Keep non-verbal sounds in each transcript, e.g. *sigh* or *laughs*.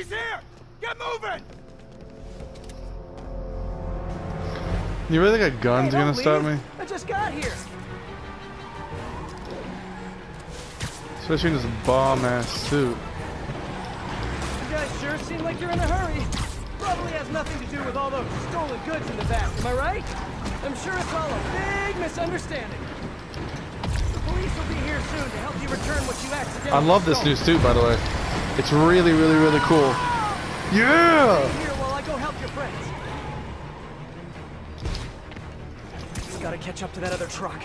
He's here! Get moving! You really think a gun's Hey, gonna don't stop me? I just got here. Especially in this bomb ass suit. You guys sure seem like you're in a hurry. Probably has nothing to do with all those stolen goods in the back, am I right? I'm sure it's all a big misunderstanding. The police will be here soon to help you return what you accidentally I love this stole. new suit, by the way. It's really, really, really cool. Yeah! Stay here while I go help your friends. Just gotta catch up to that other truck.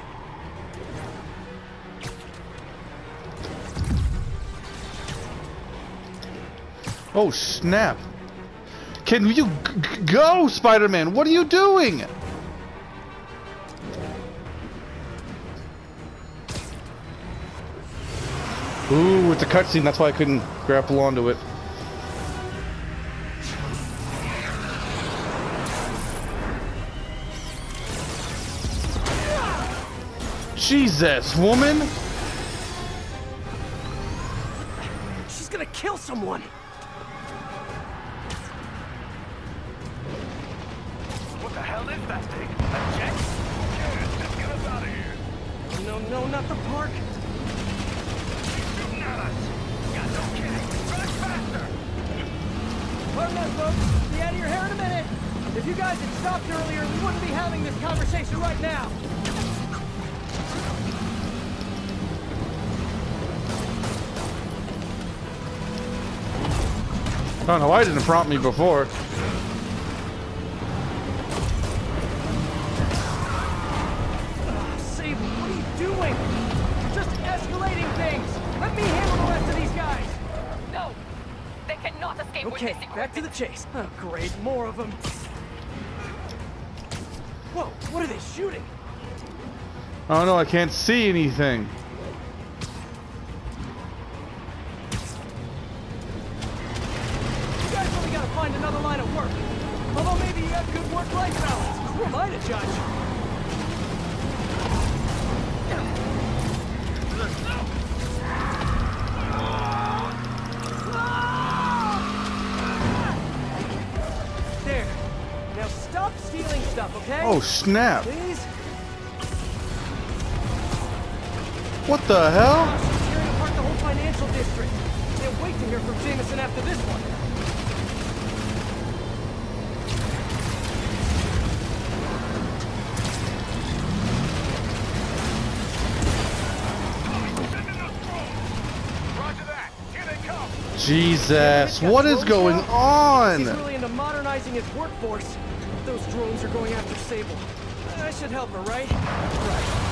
Oh, snap. Can you go, Spider-Man? What are you doing? Ooh, it's a cutscene. That's why I couldn't grapple onto it. Jesus, woman! She's gonna kill someone. What the hell is that thing? A jet? Yeah, let's get us out of here. No, no, not the park. Guys had stopped earlier, we wouldn't be having this conversation right now. I don't know why it didn't prompt me before. Sable, what are you doing? Just escalating things. Let me handle the rest of these guys. No! They cannot escape Okay, back to the chase. Oh, great, more of them. What are they shooting? Oh no, I can't see anything. Oh snap! Please? What the hell? Tearing apart the whole financial district. Can't wait to hear from Jameson after this one. Jesus, what is going He's on? really into modernizing his workforce. Those drones are going after Sable. I should help her, right? Right.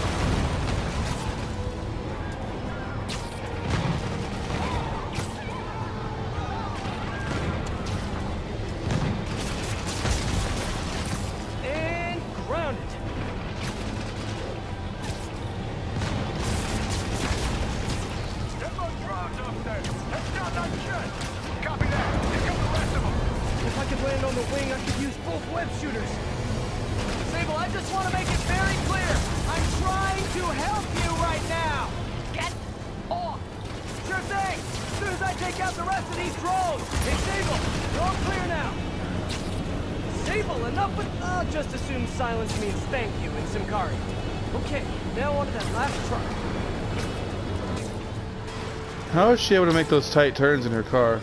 Just assume silence means thank you in Simkari. Okay, now on to that last truck. How is she able to make those tight turns in her car?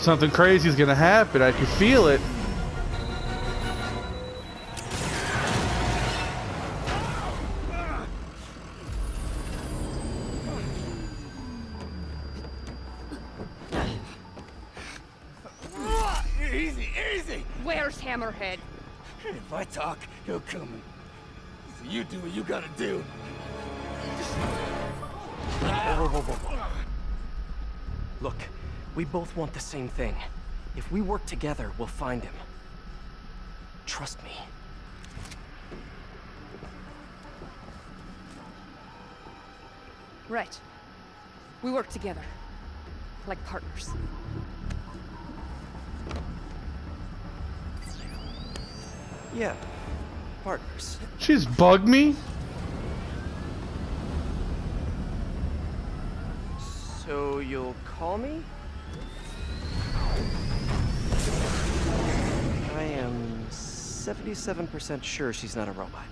Something crazy is gonna happen. I can feel it. coming. So you do what you gotta do. Whoa, whoa, whoa, Look, we both want the same thing. If we work together, we'll find him. Trust me. Right. We work together. Like partners. Yeah, Partners. She's bugged me? So you'll call me? I am 77% sure she's not a robot.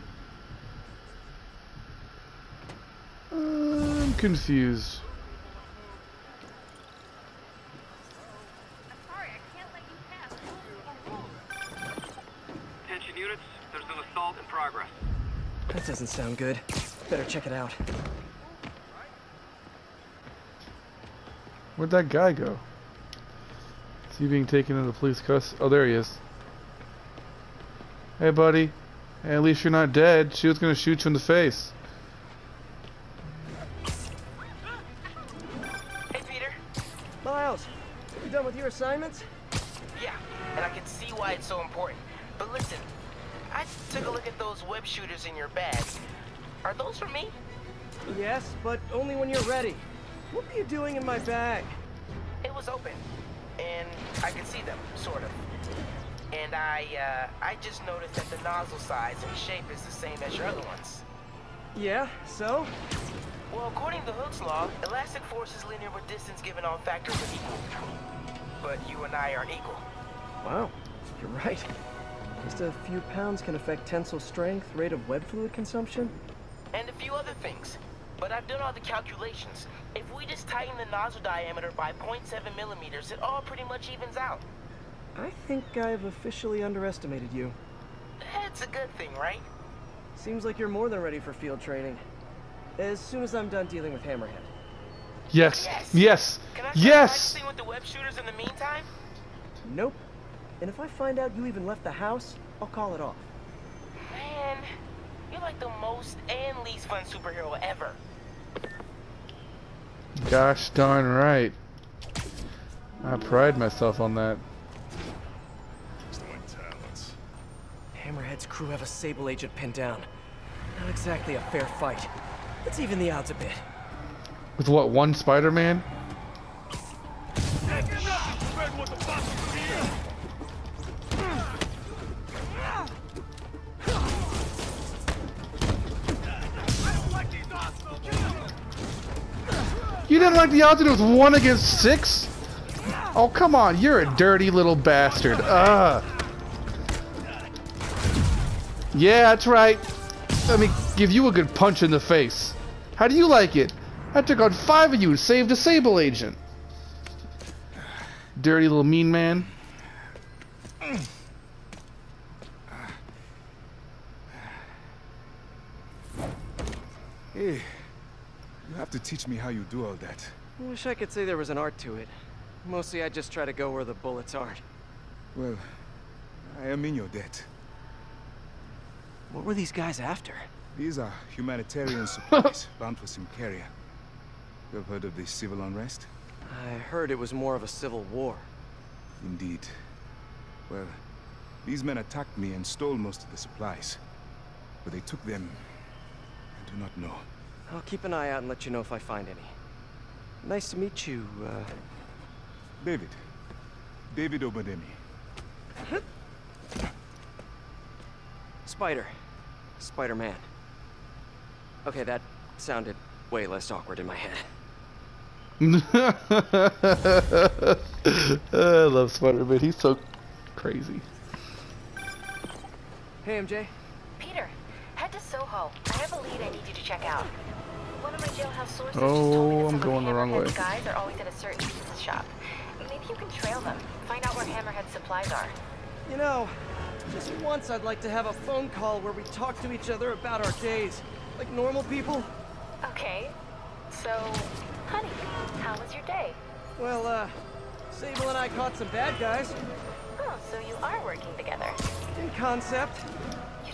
I'm confused. Sorry, I can't let you pass. Attention units, there's an assault in progress. That doesn't sound good. Better check it out. Where'd that guy go? Is he being taken into the police custody? Oh, there he is. Hey, buddy. Hey, at least you're not dead. She was gonna shoot you in the face. Hey, Peter. Miles, you done with your assignments? Yeah, and I can see why it's so important. But listen, I took a look at those web shooters in your bag. Are those for me? Yes, but only when you're ready. What were you doing in my bag? It was open, and I could see them, sort of. And I, uh, I just noticed that the nozzle size and shape is the same as your other ones. Yeah, so? Well, according to Hooke's law, elastic force is linear with distance given all factors are equal. But you and I aren't equal. Wow, you're right. Just a few pounds can affect tensile strength, rate of web fluid consumption. and a few other things. But I've done all the calculations. If we just tighten the nozzle diameter by 0.7 millimeters, it all pretty much evens out. I think I've officially underestimated you. That's a good thing, right? Seems like you're more than ready for field training. As soon as I'm done dealing with Hammerhead. Yes. Yes. Yes. Can I Yes. with the web shooters in the meantime? Nope. And if I find out you even left the house, I'll call it off. Man, you're like the most and least fun superhero ever. Gosh darn right. I pride myself on that. Hammerhead's crew have a Sable agent pinned down. Not exactly a fair fight. Let's even the odds a bit. With what, one Spider-Man? Like the odds it was one against six? Oh, come on, you're a dirty little bastard. Ugh. Yeah, that's right. Let me give you a good punch in the face. How do you like it? I took on five of you and saved a Sable agent. Dirty little mean man. Hey, you have to teach me how you do all that. I wish I could say there was an art to it. Mostly I just try to go where the bullets aren't. Well, I am in your debt. What were these guys after? These are humanitarian supplies *laughs* bound for Symkaria. You have heard of the civil unrest? I heard it was more of a civil war. Indeed. Well, these men attacked me and stole most of the supplies. But they took them... I do not know. I'll keep an eye out and let you know if I find any. Nice to meet you, uh... David. David Obademi. Spider. Spider-Man. Okay, that sounded way less awkward in my head. *laughs* I love Spider-Man. He's so crazy. Hey, MJ. Peter, head to Soho. I have a lead I need you to check out. Oh, just told me I'm going the wrong Hammerhead's way. guys are always at a certain pizza shop. Maybe you can trail them, find out where Hammerhead supplies are. You know, just once I'd like to have a phone call where we talk to each other about our days. Like normal people. Okay. So, honey, how was your day? Well, uh, Sable and I caught some bad guys. Oh, so you are working together. In concept.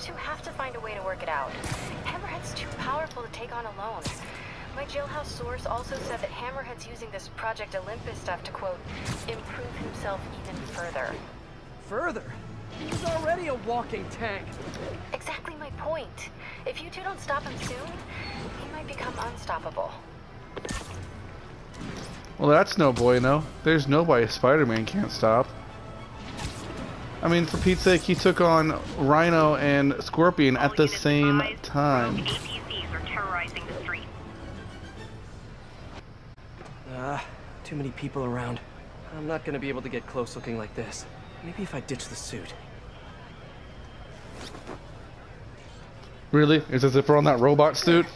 You two have to find a way to work it out. Hammerhead's too powerful to take on alone. My jailhouse source also said that Hammerhead's using this Project Olympus stuff to, quote, improve himself even further. Further. He's already a walking tank. Exactly my point. If you two don't stop him soon, he might become unstoppable. Well, that's no bueno. There's nobody Spider-Man can't stop. I mean, for Pete's sake, he took on Rhino and Scorpion at the same time. rogue APCs are terrorizing the streets. Ah, too many people around. I'm not gonna be able to get close looking like this. Maybe if I ditch the suit. Really? Is the zipper on that robot suit?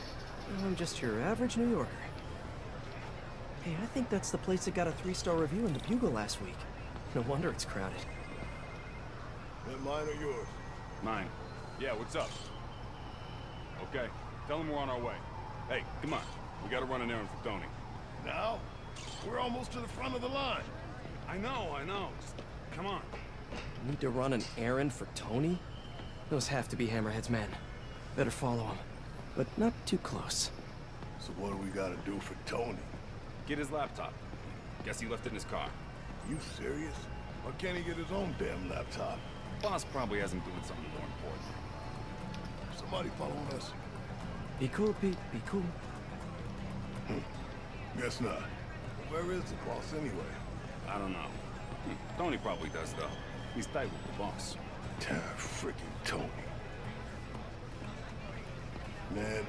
I'm just your average New Yorker. Hey, I think that's the place that got a three-star review in the Bugle last week. No wonder it's crowded. That mine or yours? Mine. Yeah, what's up? Okay, tell him we're on our way. Hey, come on. We gotta run an errand for Tony. Now? We're almost to the front of the line. I know, I know. Just come on. Need to run an errand for Tony? Those have to be Hammerhead's men. Better follow him. But not too close. So what do we gotta do for Tony? Get his laptop. Guess he left it in his car. You serious? Why can't he get his own damn laptop? Boss probably hasn't doing something more important. Somebody following us? Be cool, Pete. Be cool. Guess not. Where is the boss anyway? I don't know. Hmm, Tony probably does, though. He's tight with the boss. *laughs* Damn freaking Tony. Man,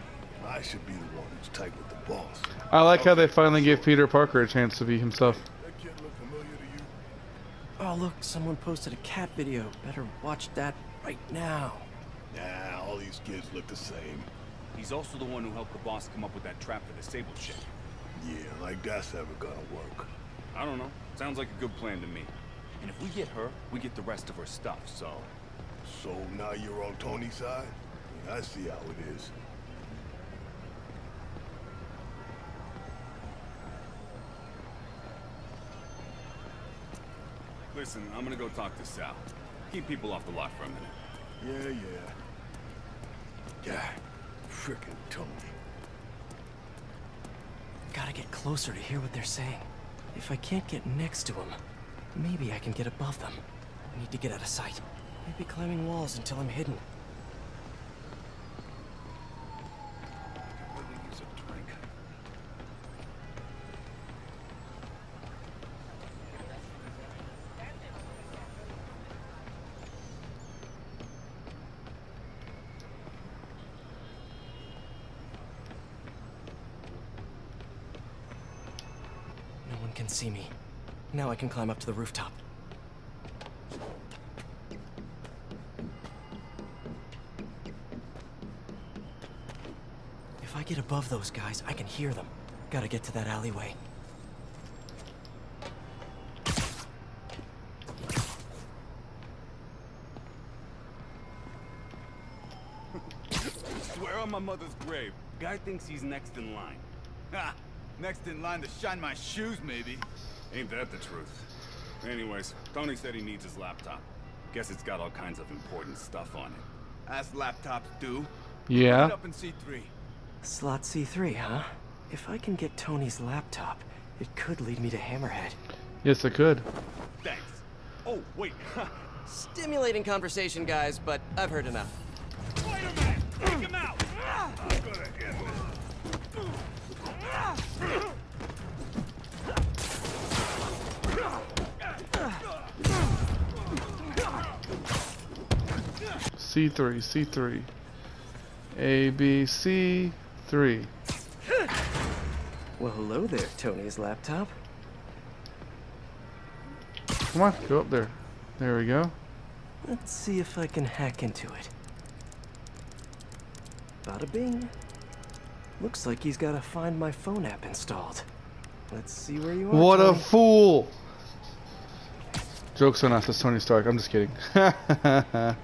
I should be the one who's tight with the boss. I like how they finally gave Peter Parker a chance to be himself. That kid look familiar to you? Oh, look, someone posted a cat video. Better watch that right now. Nah, all these kids look the same. He's also the one who helped the boss come up with that trap for the Sable chick. Yeah, like that's ever gonna work. I don't know. Sounds like a good plan to me. And if we get her, we get the rest of her stuff, so... So now you're on Tony's side? I see how it is. Listen, I'm gonna go talk to Sal. Keep people off the lot for a minute. Yeah, yeah. God, frickin' Tony. Gotta get closer to hear what they're saying. If I can't get next to them, maybe I can get above them. I need to get out of sight. Maybe climbing walls until I'm hidden. Really use a drink. No one can see me. Now I can climb up to the rooftop. If I get above those guys, I can hear them. Gotta get to that alleyway. *laughs* Swear on my mother's grave. Guy thinks he's next in line. Ha! Next in line to shine my shoes, maybe. Ain't that the truth? Anyways, Tony said he needs his laptop. Guess it's got all kinds of important stuff on it. As laptops do. Yeah. Put up in C3. Slot C3, huh? If I can get Tony's laptop, it could lead me to Hammerhead. Yes, it could. Thanks. Oh, wait. *laughs* Stimulating conversation, guys, but I've heard enough. Spider-Man! Take him out! C3, C3. A, B, C, 3. Well, hello there, Tony's laptop. Come on, go up there. There we go. Let's see if I can hack into it. Bada bing. Looks like he's got a Find My Phone app installed. Let's see where you are. What a fool! Joke's on us, it's Tony Stark. I'm just kidding. *laughs*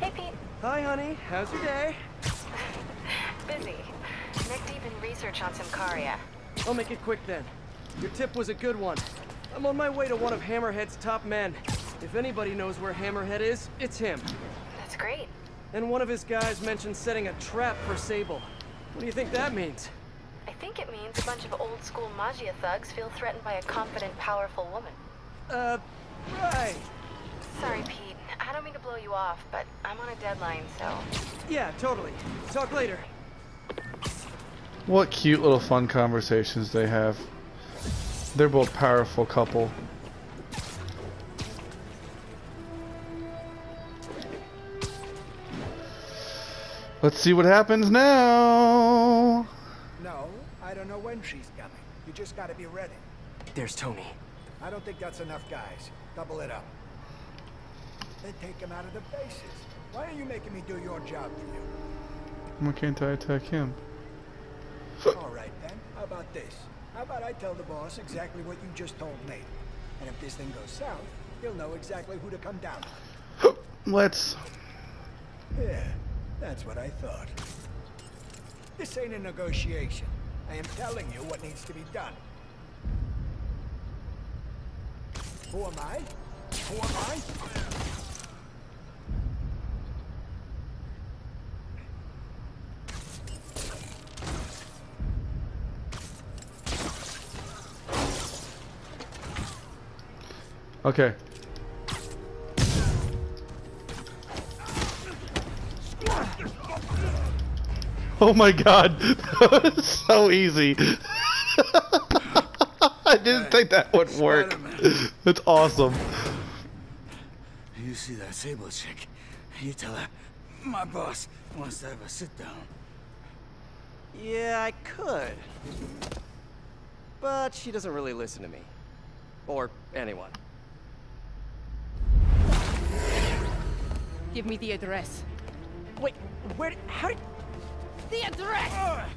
Hey, Pete. How's your day? Busy. Neck deep in research on Symkaria. I'll make it quick then. Your tip was a good one. I'm on my way to one of Hammerhead's top men. If anybody knows where Hammerhead is, it's him. That's great. And one of his guys mentioned setting a trap for Sable. What do you think that means? I think it means a bunch of old school Maggia thugs feel threatened by a confident, powerful woman. Uh, right. Sorry, Pete don't mean to blow you off, but I'm on a deadline, so... Yeah, totally. Talk later. What cute little fun conversations they have. They're both powerful couple. Let's see what happens now. No, I don't know when she's coming. You just gotta be ready. There's Tony. I don't think that's enough, guys. Double it up. Then take him out of the bases. Why are you making me do your job for you? Why can't I attack him? All right then. How about this? How about I tell the boss exactly what you just told me? And if this thing goes south, he'll know exactly who to come down on. *gasps* Let's. Yeah, that's what I thought. This ain't a negotiation. I am telling you what needs to be done. Who am I? Who am I? Okay. Oh my god, *laughs* that was so easy. *laughs* I didn't think that would work. That's awesome. You see that Sable chick? You tell her, my boss wants to have a sit down. Yeah, I could. But she doesn't really listen to me. Or anyone. Give me the address. Wait, where, how did... The address!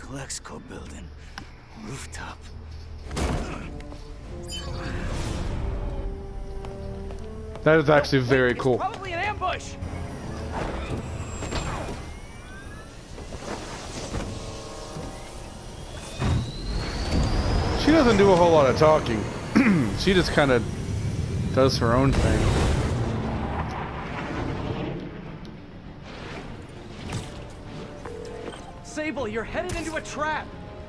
Colexco building. Rooftop. That is actually very It's cool. Probably an ambush! She doesn't do a whole lot of talking. *clears throat* she just kind of does her own thing. You're headed into a trap!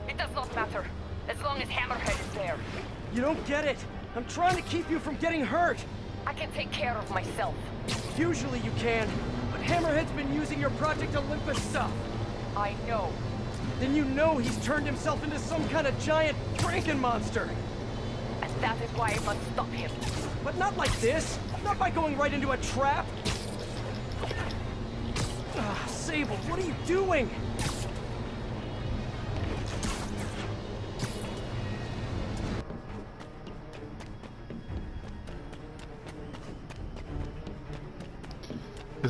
It does not matter, as long as Hammerhead is there. You don't get it! I'm trying to keep you from getting hurt! I can take care of myself. Usually you can, but Hammerhead's been using your Project Olympus stuff. I know. Then you know he's turned himself into some kind of giant Franken monster. And that is why I must stop him. But not like this. Not by going right into a trap. Ah, Sable, what are you doing?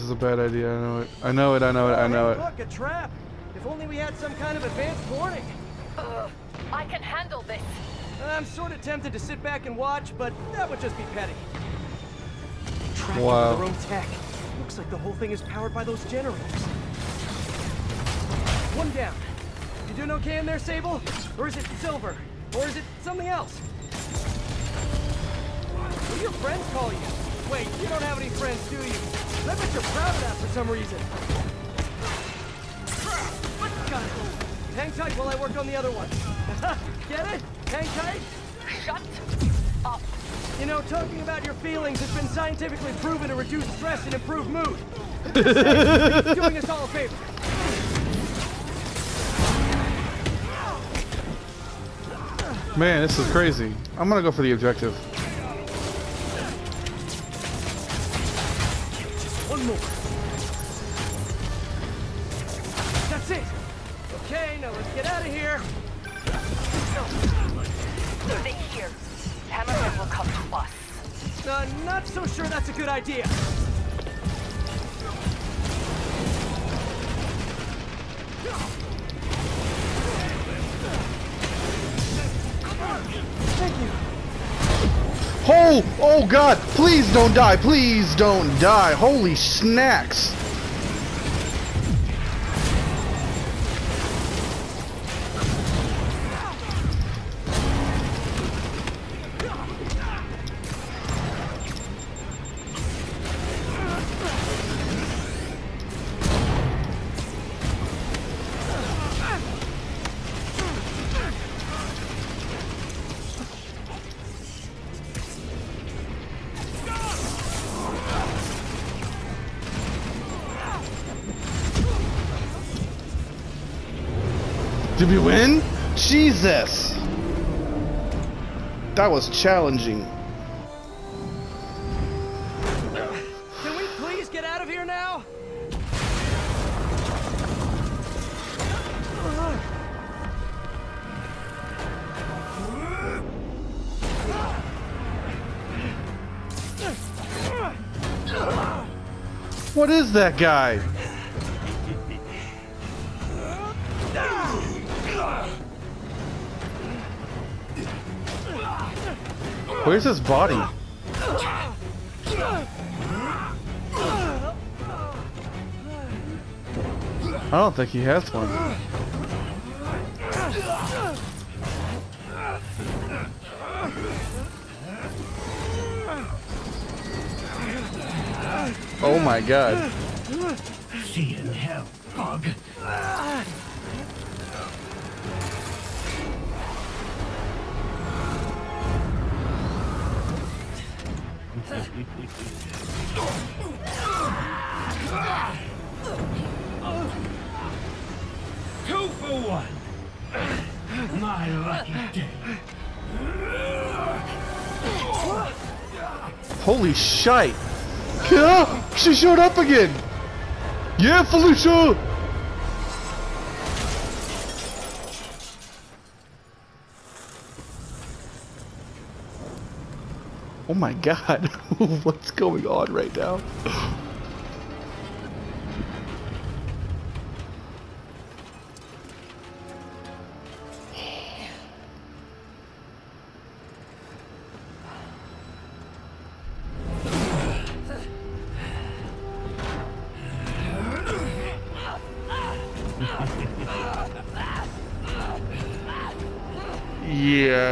Is a bad idea. I know it. I know it. I know it. I know it. hey, Look, a trap. If only we had some kind of advanced warning. Ugh, I can handle this. I'm sort of tempted to sit back and watch, but that would just be petty. Tracked Wow. their own tech. Looks like the whole thing is powered by those generators. One down. You doing okay in there, Sable? Or is it Silver? Or is it something else? What do your friends call you? Wait, you don't have any friends, do you? I bet you're proud of that for some reason. Got it. Hang tight while I work on the other one. *laughs* Get it? Hang tight? Shut up. You know, talking about your feelings has been scientifically proven to reduce stress and improve mood. Just saying, you're doing us all a favor. Man, this is crazy. I'm gonna go for the objective. Oh, oh God! Please don't die! Please don't die! Holy snacks! this? That was challenging. Can we please get out of here now? What is that guy? Where's his body? I don't think he has one. Oh my god. See in hell, bug. Holy shite! Yeah, she showed up again! Yeah, Felicia! Oh my god, *laughs* what's going on right now?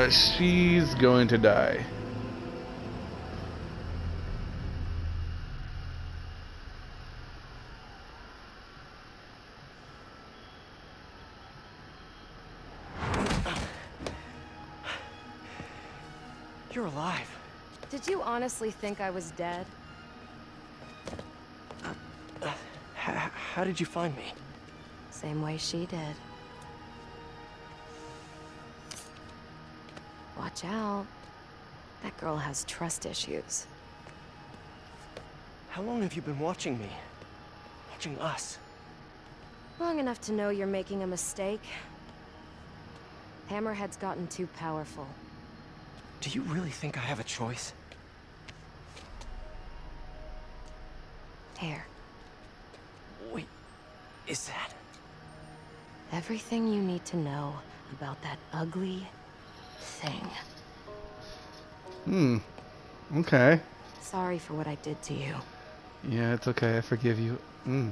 Yeah, she's going to die. You're alive. Did you honestly think I was dead? H how did you find me? Same way she did. Watch out. That girl has trust issues. How long have you been watching me? Watching us? Long enough to know you're making a mistake. Hammerhead's gotten too powerful. Do you really think I have a choice? Here, Wait, is that... everything you need to know about that ugly thing. Hmm. Okay. Sorry for what I did to you, Yeah, it's okay. I forgive you. Mm.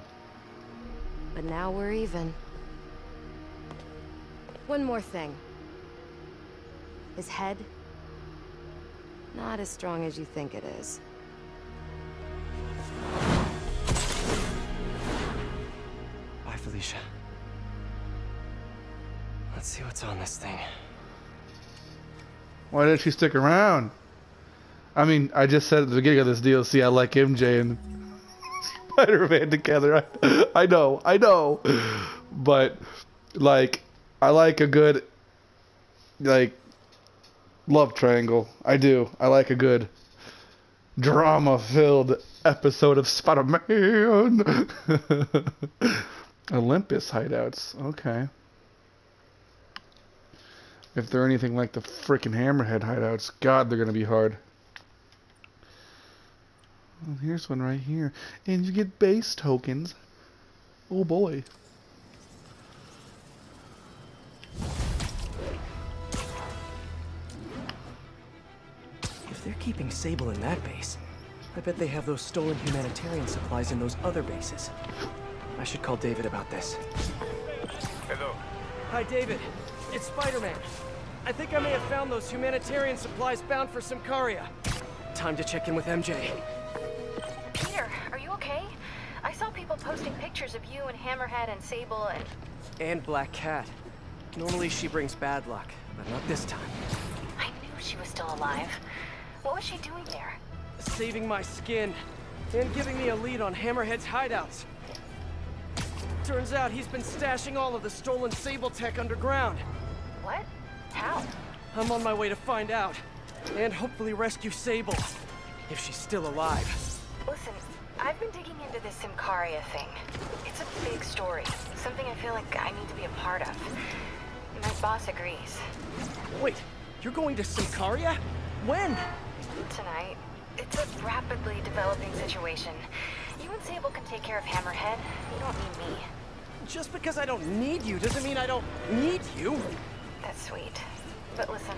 but now we're even. One more thing. His head? Not as strong as you think it is. Bye, Felicia. Let's see what's on this thing. Why didn't she stick around? I mean, I just said at the beginning of this DLC, I like MJ and *laughs* Spider-Man together. I, I know, I know, but like, I like a good, like, love triangle. I do. I like a good drama-filled episode of Spider-Man. *laughs* Olympus hideouts. Okay. If they're anything like the frickin' Hammerhead hideouts, God, they're gonna be hard. Well, here's one right here. And you get base tokens. Oh boy. If they're keeping Sable in that base, I bet they have those stolen humanitarian supplies in those other bases. I should call David about this. Hello. Hi, David. It's Spider-Man. I think I may have found those humanitarian supplies bound for Symkaria. Time to check in with MJ. Peter, are you okay? I saw people posting pictures of you and Hammerhead and Sable and... And Black Cat. Normally she brings bad luck, but not this time. I knew she was still alive. What was she doing there? Saving my skin, and giving me a lead on Hammerhead's hideouts. Turns out he's been stashing all of the stolen Sable tech underground. What? How? I'm on my way to find out, and hopefully rescue Sable, if she's still alive. Listen, I've been digging into this Symkaria thing. It's a big story, something I feel like I need to be a part of. My boss agrees. Wait, you're going to Symkaria? When? Tonight, it's a rapidly developing situation. You and Sable can take take care of Hammerhead. You don't need me. Just because I don't need you doesn't mean I don't need you. That's sweet. But listen,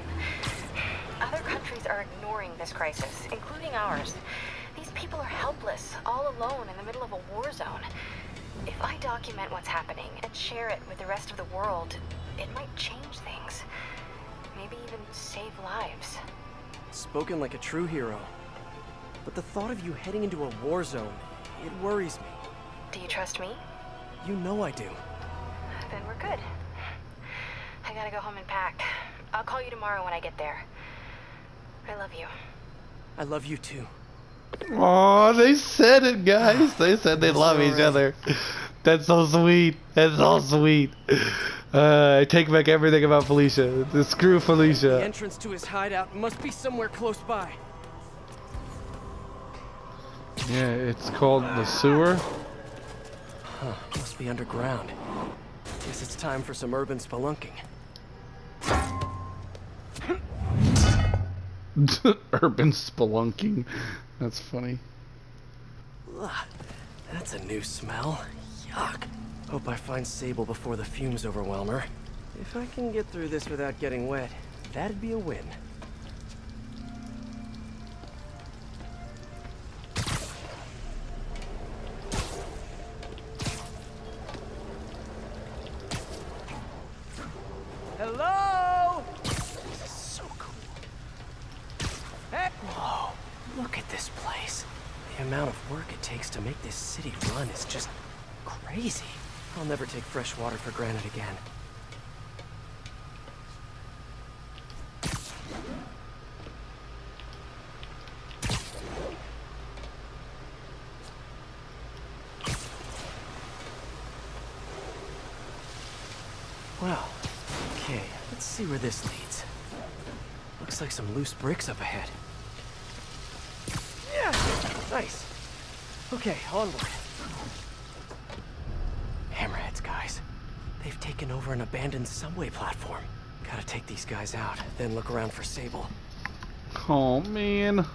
other countries are ignoring this crisis, including ours. These people are helpless, all alone in the middle of a war zone. If I document what's happening and share it with the rest of the world, it might change things. Maybe even save lives. Spoken like a true hero. But the thought of you heading into a war zone, it worries me. Do you trust me? You know I do. Then we're good. I gotta go home and pack. I'll call you tomorrow when I get there. I love you. I love you too. Oh, they said it, guys. They said they love each other. That's so sweet. That's so sweet. Uh, I take back everything about Felicia. The screw The Felicia. entrance to his hideout must be somewhere close by. Yeah, it's called the sewer. Huh, must be underground. Guess it's time for some urban spelunking. *laughs* Urban spelunking. That's funny. Ugh, that's a new smell. Yuck. Hope I find Sable before the fumes overwhelm her. If I can get through this without getting wet, that'd be a win. Place. The amount of work it takes to make this city run is just crazy. I'll never take fresh water for granted again. Well, okay, let's see where this leads. Looks like some loose bricks up ahead. Nice. Okay, onward. Hammerheads, guys. They've taken over an abandoned subway platform. Gotta take these guys out, then look around for Sable. Oh man.